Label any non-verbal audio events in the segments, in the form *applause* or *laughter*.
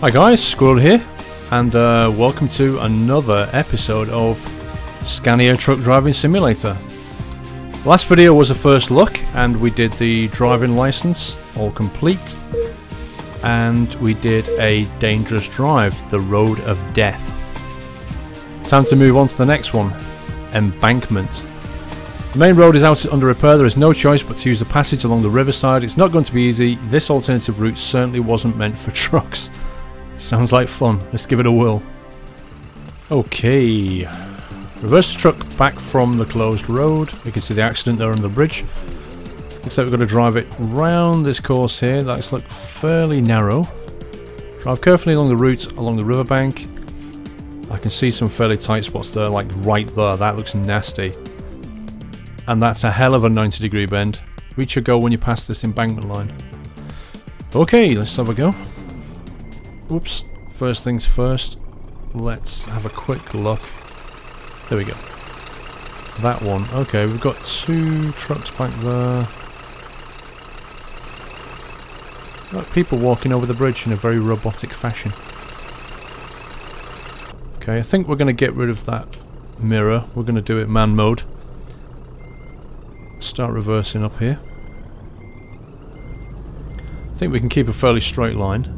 Hi guys, Squirrel here, and uh, welcome to another episode of Scania Truck Driving Simulator. Last video was a first look, and we did the driving license, all complete, and we did a dangerous drive, the Road of Death. Time to move on to the next one, Embankment. The main road is out under repair, there is no choice but to use the passage along the riverside. It's not going to be easy, this alternative route certainly wasn't meant for *laughs* trucks. Sounds like fun. Let's give it a whirl. Okay. Reverse truck back from the closed road. You can see the accident there on the bridge. Looks like we've got to drive it round this course here. That's look fairly narrow. Drive carefully along the route along the riverbank. I can see some fairly tight spots there, like right there. That looks nasty. And that's a hell of a 90 degree bend. Reach your goal when you pass this embankment line. Okay, let's have a go. Oops. First things first. Let's have a quick look. There we go. That one. Okay, we've got two trucks back there. Got people walking over the bridge in a very robotic fashion. Okay, I think we're going to get rid of that mirror. We're going to do it man mode. Start reversing up here. I think we can keep a fairly straight line.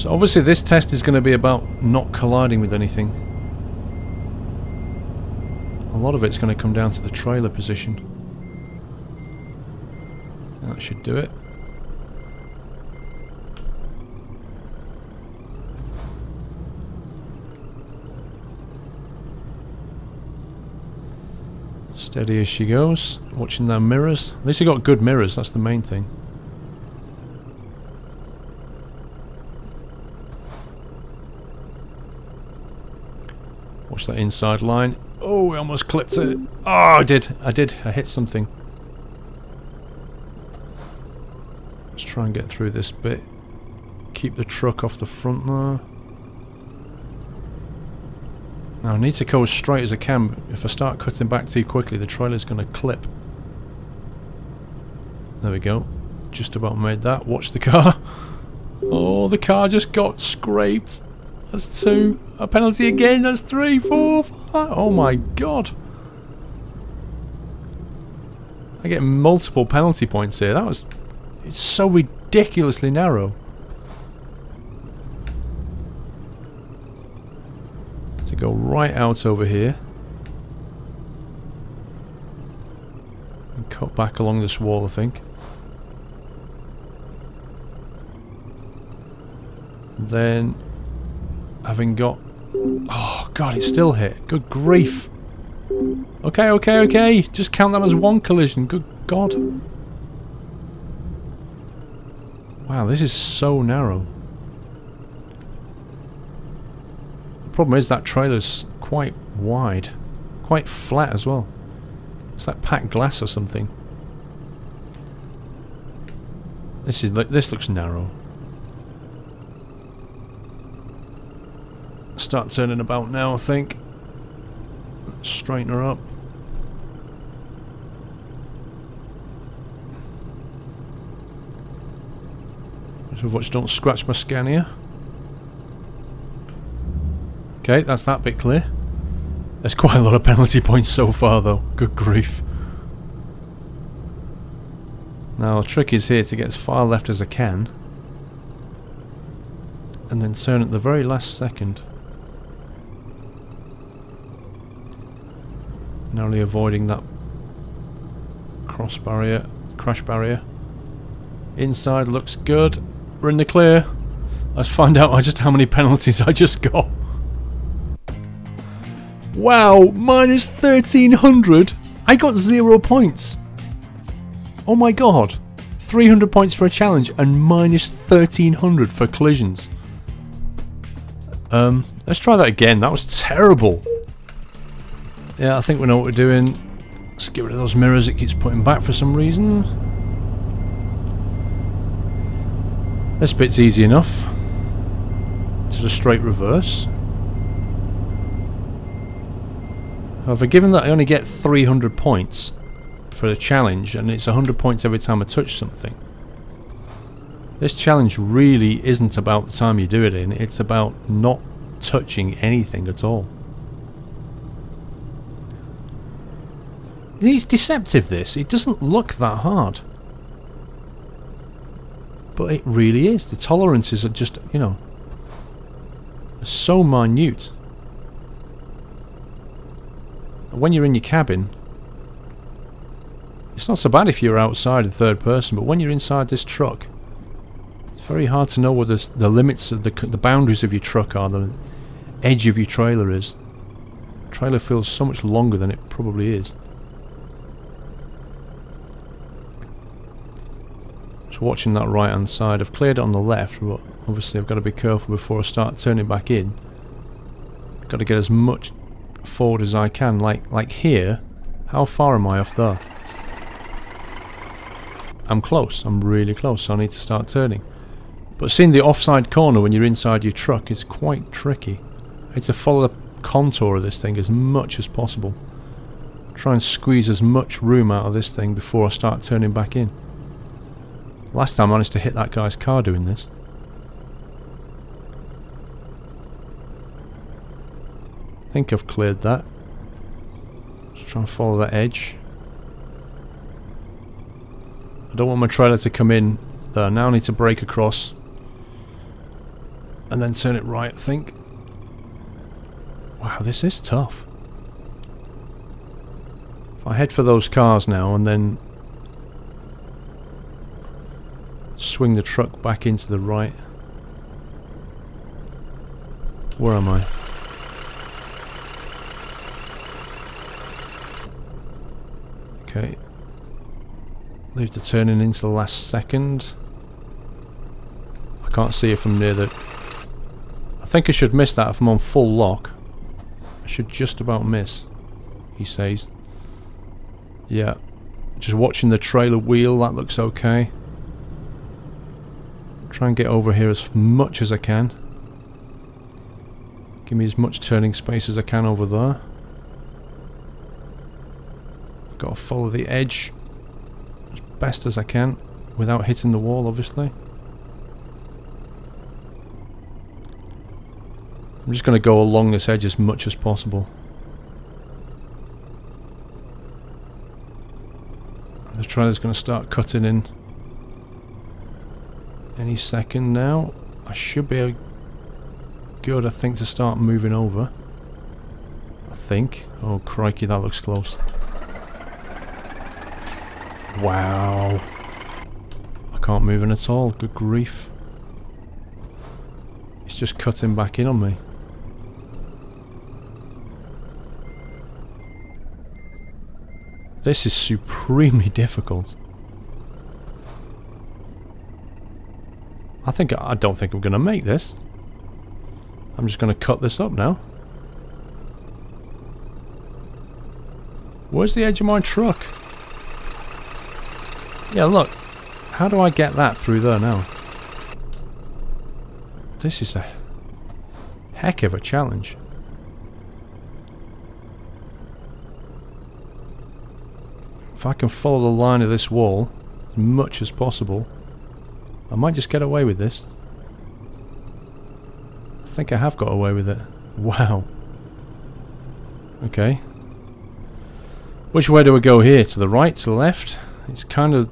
So obviously this test is going to be about not colliding with anything. A lot of it's going to come down to the trailer position. That should do it. Steady as she goes, watching their mirrors. At least you got good mirrors, that's the main thing. Watch that inside line. Oh, I almost clipped it. Oh, I did. I did. I hit something. Let's try and get through this bit. Keep the truck off the front there. Now I need to go as straight as I can. If I start cutting back too quickly, the trailer's going to clip. There we go. Just about made that. Watch the car. *laughs* Oh, the car just got scraped. That's two. A penalty again. That's three, four, five. Oh my god. I get multiple penalty points here. That was... It's so ridiculously narrow. To go right out over here. And cut back along this wall, I think. then having got... Oh, God, it's still hit. Good grief. Okay, okay, okay. Just count that as one collision. Good God. Wow, this is so narrow. The problem is that trailer's quite wide. Quite flat as well. It's like packed glass or something. This is this looks narrow. Start turning about now, I think. Straighten her up. So watch don't scratch my Scania. Okay, that's that bit clear. There's quite a lot of penalty *laughs* points so far though. Good grief. Now the trick is here to get as far left as I can. And then turn at the very last second. Narrowly avoiding that cross barrier, crash barrier. Inside looks good. We're in the clear. Let's find out *laughs* just how many penalties I just got. Wow, minus 1300. I got zero points. Oh my god. 300 points for a challenge and minus 1300 for collisions. Um, let's try that again. That was terrible. Yeah, I think we know what we're doing. Let's get rid of those mirrors it keeps putting back for some reason. This bit's easy enough. Just a straight reverse. However, given that I only get 300 points for the challenge, and it's 100 points every time I touch something, This challenge really isn't about the time you do it in, it's about not touching anything at all. It's deceptive this, it doesn't look that hard. But it really is, the tolerances are just, you know, so minute. When you're in your cabin, it's not so bad if you're outside in third person, but when you're inside this truck, it's very hard to know what the, the limits of the, the boundaries of your truck are, the edge of your trailer is. The trailer feels so much longer than it probably is. Watching that right hand side. I've cleared it on the left, but obviously I've got to be careful before I start turning back in. Got to get as much forward as I can. Like like here, how far am I off there? I'm close. I'm really close. So I need to start turning. But seeing the offside corner when you're inside your truck is quite tricky. I need to follow the contour of this thing as much as possible. Try and squeeze as much room out of this thing before I start turning back in. Last time I managed to hit that guy's car doing this. I think I've cleared that. Just try and follow that edge. I don't want my trailer to come in there. Now I need to break across and then turn it right, I think. Wow, this is tough. If I head for those cars now and then swing the truck back into the right. Where am I? Okay. Leave the turning into the last second. I can't see it from near the I think I should miss that if I'm on full lock. I should just about miss, he says. Yeah. Just watching the trailer wheel, that looks okay. Try and get over here as much as I can. Give me as much turning space as I can over there. Got to follow the edge as best as I can without hitting the wall, obviously. I'm just going to go along this edge as much as possible. The trailer's going to start cutting in any second now. I should be good, I think, to start moving over. I think. Oh, crikey, that looks close. Wow. I can't move in at all. Good grief. It's just cutting back in on me. This is supremely *laughs* difficult. I think I don't think I'm going to make this. I'm just going to cut this up now. Where's the edge of my truck? Yeah, look. How do I get that through there now? This is a heck of a challenge. If I can follow the line of this wall as much as possible, I might just get away with this. I think I have got away with it. Wow. Okay. Which way do we go here? To the right, to the left? It's kind of...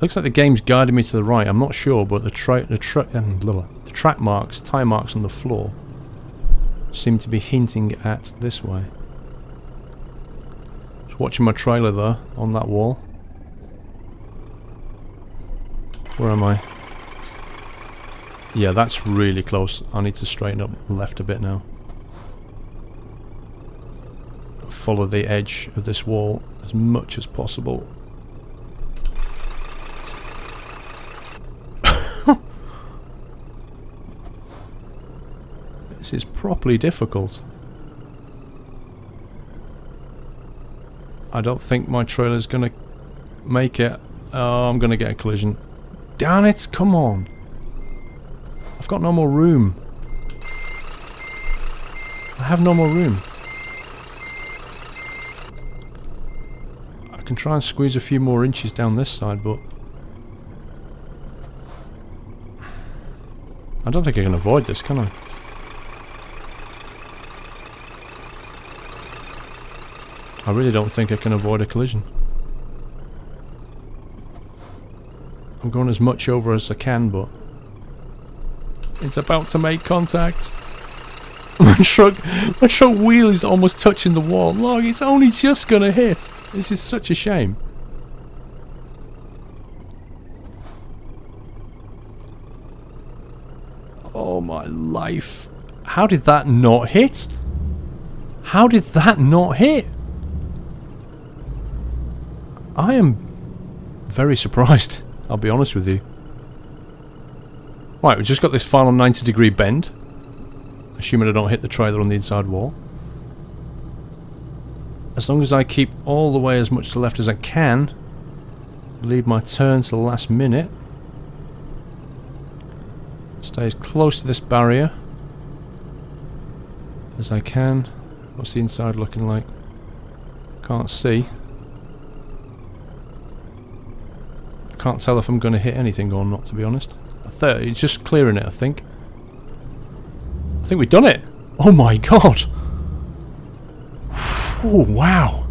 looks like the game's guiding me to the right. I'm not sure, but the, tra the, tra *laughs* um, the track marks, tie marks on the floor seem to be hinting at this way Just watching my trailer there, on that wall. Where am I? Yeah, that's really close. I need to straighten up left a bit now. Follow the edge of this wall as much as possible. *laughs* this is properly difficult. I don't think my trailer's gonna make it. Oh, I'm gonna get a collision. Darn it, come on. I've got no more room. I have no more room. I can try and squeeze a few more inches down this side, but... I don't think I can avoid this, can I? I really don't think I can avoid a collision. I'm going as much over as I can, but it's about to make contact. *laughs* my truck, my truck wheel is almost touching the wall. Look, it's only just gonna hit. This is such a shame. Oh my life. How did that not hit? How did that not hit? I am very surprised, I'll be honest with you. Right, we've just got this final 90 degree bend. Assuming I don't hit the trailer on the inside wall. As long as I keep all the way as much to the left as I can, leave my turn to the last minute. Stay as close to this barrier as I can. What's the inside looking like? Can't see. I can't tell if I'm going to hit anything or not, to be honest. It's just clearing it, I think. I think we've done it. Oh my god. Oh, wow.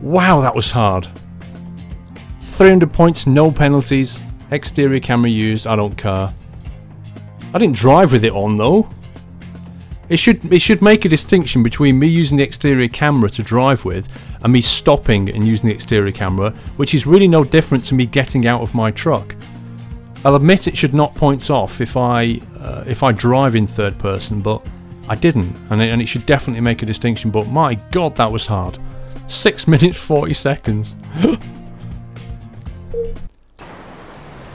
Wow, that was hard. 300 points, no penalties. Exterior camera used, I don't care. I didn't drive with it on though. It should it should make a distinction between me using the exterior camera to drive with and me stopping and using the exterior camera, which is really no different to me getting out of my truck. I'll admit it should not points off if I uh, if I drive in third person, but I didn't, and it, and it should definitely make a distinction. But my God, that was hard. Six *laughs* minutes forty seconds. *gasps*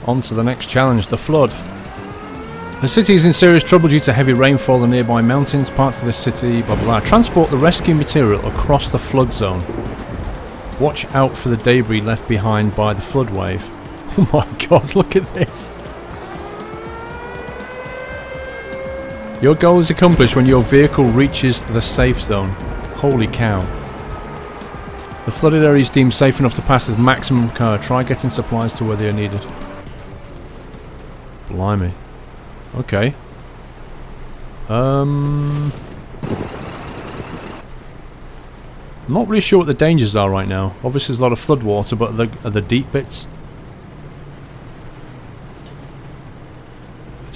On to the next challenge, the flood. The city is in serious trouble due to heavy rainfall and nearby mountains. Parts of the city, blah blah blah. Transport the rescue material across the flood zone. Watch out for the debris left behind by the flood wave. *laughs* Oh my god, *laughs* look at this. Your goal is accomplished when your vehicle reaches the safe zone. Holy cow. The flooded area is deemed safe enough to pass with maximum car. Try getting supplies to where they are needed. Blimey. Okay. Um... I'm not really sure what the dangers are right now. Obviously there's a lot of flood water, but are the, are the deep bits?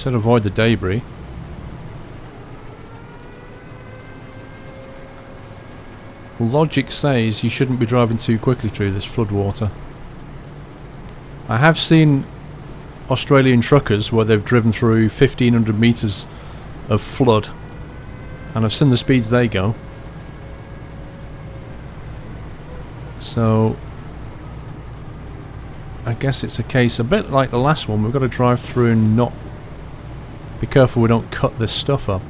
said avoid the debris. Logic says you shouldn't be driving too quickly through this floodwater. I have seen Australian truckers where they've driven through 1500 metres of flood and I've seen the speeds they go. So I guess it's a case a bit like the last one, we've got to drive through and not be careful we don't cut this stuff up.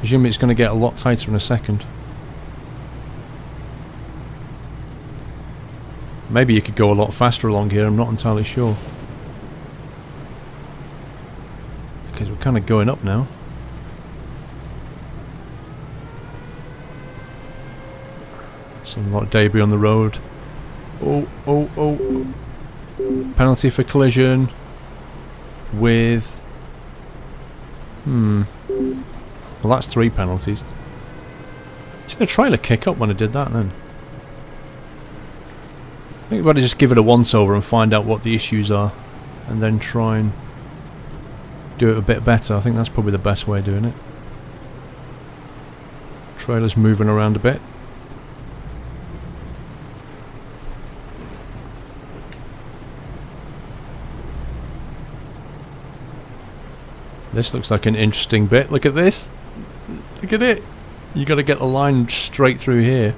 Presume it's going to get a lot tighter in a second. Maybe you could go a lot faster along here, I'm not entirely sure. Because we're kind of going up now. Some lot of debris on the road. Oh, oh, oh. Penalty for collision with... Hmm. Well, that's three penalties. Did the trailer kick up when I did that then? I think we better just give it a once-over and find out what the issues are. And then try and do it a bit better. I think that's probably the best way of doing it. Trailer's moving around a bit. This looks like an interesting bit. Look at this. Look at it. You got to get the line straight through here.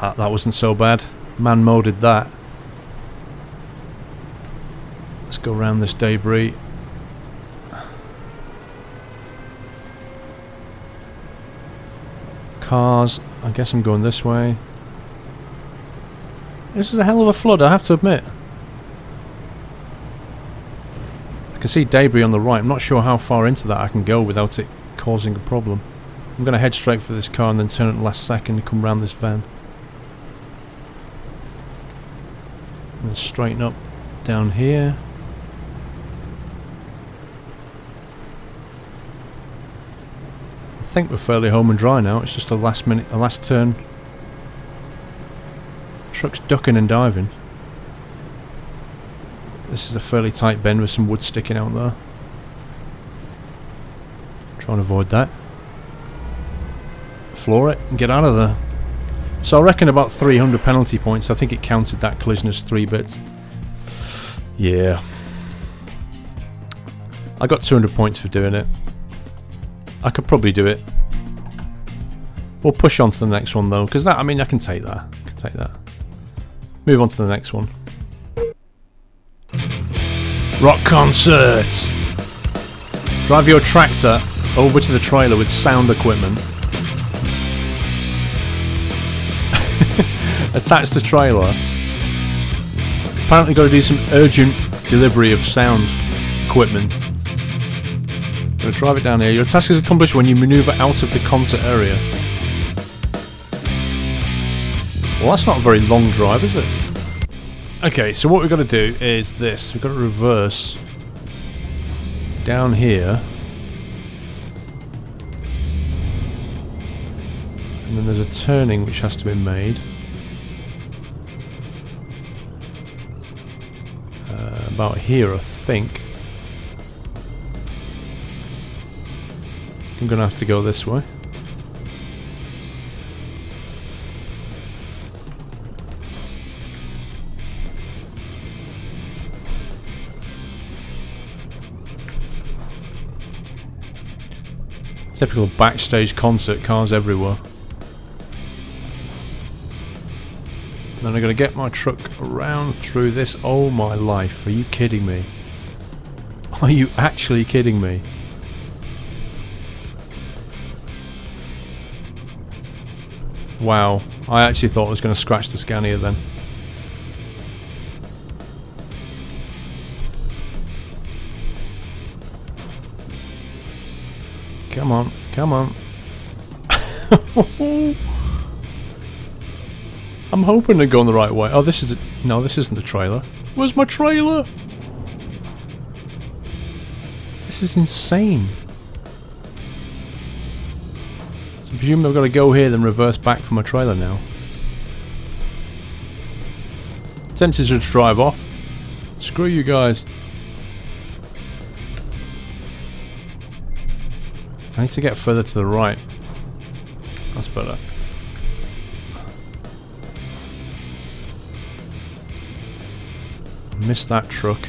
Ah, that wasn't so bad. Man modded that. Let's go around this debris. Cars. I guess I'm going this way. This is a hell of a flood, I have to admit. I can see debris on the right. I'm not sure how far into that I can go without it causing a problem. I'm going to head straight for this car and then turn at the last second and come round this van. And straighten up down here. I think we're fairly home and dry now. It's just a last minute, a last turn. Truck's ducking and diving. This is a fairly tight bend with some wood sticking out there. Try and avoid that. Floor it and get out of there. So I reckon about 300 penalty points. I think it counted that collision as three bits. Yeah. I got 200 points for doing it. I could probably do it. We'll push on to the next one though, because that, I mean, I can take that. I can take that. Move on to the next one. Rock concert! Drive your tractor over to the trailer with sound equipment. Attach the trailer. Apparently got to do some urgent delivery of sound equipment. Gonna drive it down here. Your task is accomplished when you maneuver out of the concert area. Well, that's not a very long drive, is it? Okay, so what we've got to do is this. We've got to reverse down here. And then there's a turning which has to be made. About here, I think. I'm going to have to go this way. Typical backstage concert, cars everywhere. Then I'm going to get my truck around through this. Oh my life, are you kidding me? *laughs* Are you actually kidding me? Wow, I actually thought I was going to scratch the Scania then. Come on, come on. *laughs* I'm hoping to go in the right way. Oh, this is... A, no, this isn't the trailer. Where's my trailer? This is insane. So I presume I've got to go here then reverse back from my trailer now. Tempted to drive off. Screw you guys. I need to get further to the right. That's better. Missed that truck.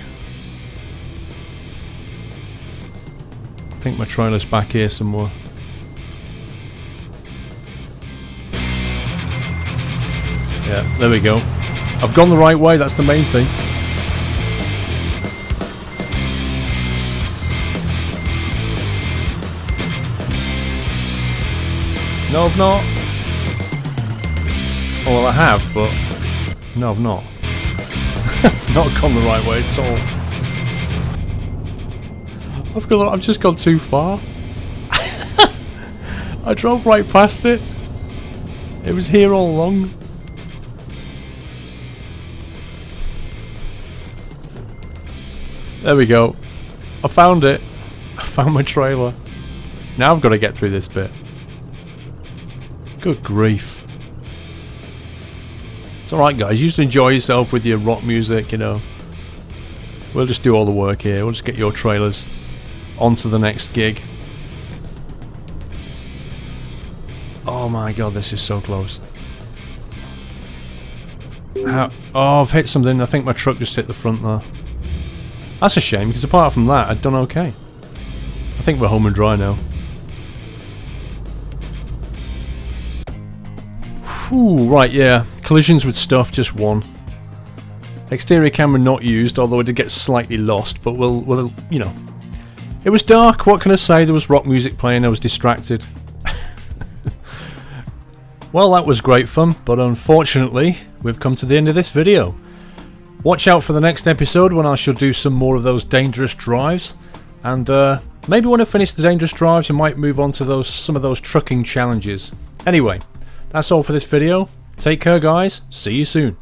I think my trailer's back here somewhere. Yeah, there we go. I've gone the right way, that's the main thing. No, I've not. Well, I have, but no, I've not. I've *laughs* not gone the right way at all. I've gone. I've just gone too far. *laughs* I drove right past it. It was here all along. There we go. I found it. *laughs* I found my trailer. Now I've got to get through this bit. Good grief. It's alright guys, you just enjoy yourself with your rock music, you know. We'll just do all the work here, we'll just get your trailers onto the next gig. Oh my god, this is so close. How, oh, I've hit something. I think my truck just hit the front there. That's a shame, because apart from that, I'd done okay. I think we're home and dry now. Right, yeah. Collisions with stuff, just one. Exterior camera not used, although I did get slightly lost, but we'll, we'll, you know. It was dark, what can I say? There was rock music playing, I was distracted. *laughs* well, that was great fun, but unfortunately, we've come to the end of this video. Watch out for the next episode when I shall do some more of those dangerous drives. And uh, maybe when I finish the dangerous drives, I might move on to those some of those trucking challenges. Anyway, that's all for this video. Take care guys, see you soon.